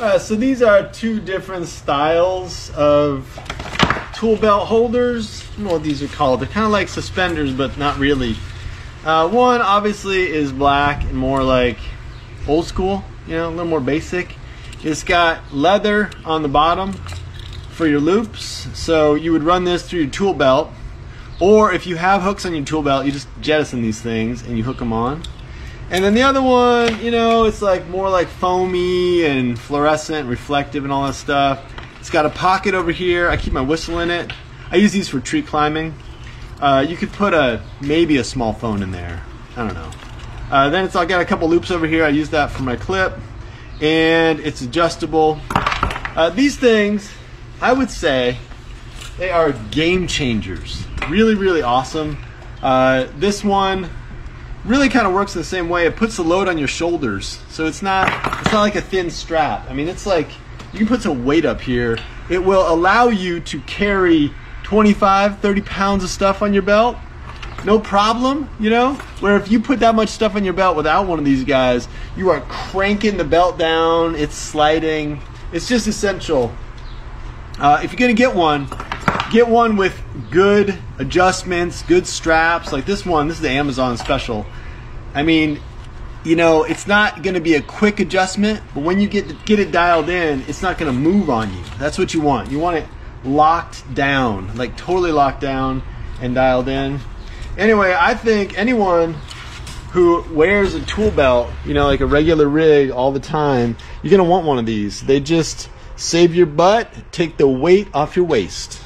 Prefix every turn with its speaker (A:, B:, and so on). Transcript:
A: Uh, so these are two different styles of tool belt holders. I know what these are called. They're kind of like suspenders, but not really. Uh, one obviously is black and more like old school, you know, a little more basic. It's got leather on the bottom for your loops. So you would run this through your tool belt. Or if you have hooks on your tool belt, you just jettison these things and you hook them on. And then the other one, you know, it's like more like foamy and fluorescent, reflective, and all that stuff. It's got a pocket over here. I keep my whistle in it. I use these for tree climbing. Uh, you could put a maybe a small phone in there. I don't know. Uh, then it's I got a couple loops over here. I use that for my clip, and it's adjustable. Uh, these things, I would say, they are game changers. Really, really awesome. Uh, this one really kind of works the same way. It puts the load on your shoulders, so it's not it's not like a thin strap. I mean, it's like you can put some weight up here. It will allow you to carry 25, 30 pounds of stuff on your belt. No problem, you know? Where if you put that much stuff on your belt without one of these guys, you are cranking the belt down, it's sliding. It's just essential. Uh, if you're gonna get one, get one with good adjustments, good straps. Like this one, this is the Amazon special. I mean, you know, it's not going to be a quick adjustment, but when you get get it dialed in, it's not going to move on you. That's what you want. You want it locked down, like totally locked down and dialed in. Anyway, I think anyone who wears a tool belt, you know, like a regular rig all the time, you're going to want one of these. They just save your butt, take the weight off your waist.